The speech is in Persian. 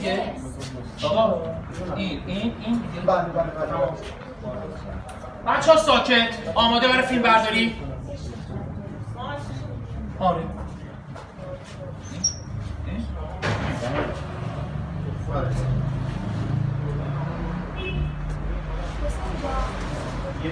دیگه آقا این این این دیگه بله بله بله. بچه ها ساکت. آماده برای فیلم برداری؟ آره. یه